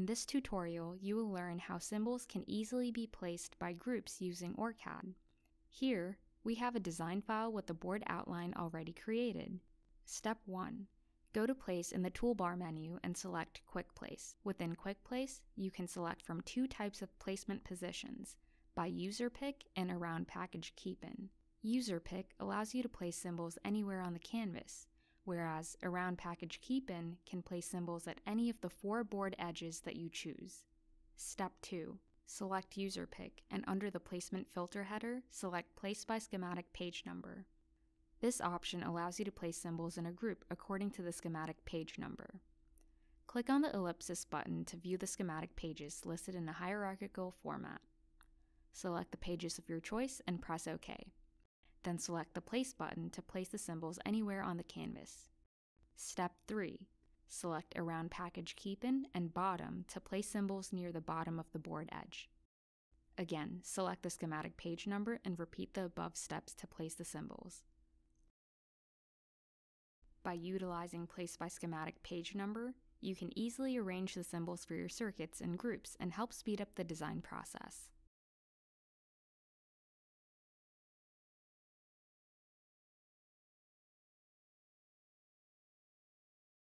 In this tutorial, you will learn how symbols can easily be placed by groups using OrCAD. Here, we have a design file with the board outline already created. Step 1. Go to Place in the Toolbar menu and select Quick Place. Within Quick Place, you can select from two types of placement positions, by User Pick and Around Package Keep-In. User Pick allows you to place symbols anywhere on the canvas, whereas Around Package Keep-In can place symbols at any of the four board edges that you choose. Step 2. Select User Pick and under the Placement Filter header, select Place by Schematic Page Number. This option allows you to place symbols in a group according to the schematic page number. Click on the ellipsis button to view the schematic pages listed in a hierarchical format. Select the pages of your choice and press OK. Then select the Place button to place the symbols anywhere on the canvas. Step 3. Select Around Package Keep-In and Bottom to place symbols near the bottom of the board edge. Again, select the schematic page number and repeat the above steps to place the symbols. By utilizing Place by Schematic page number, you can easily arrange the symbols for your circuits in groups and help speed up the design process.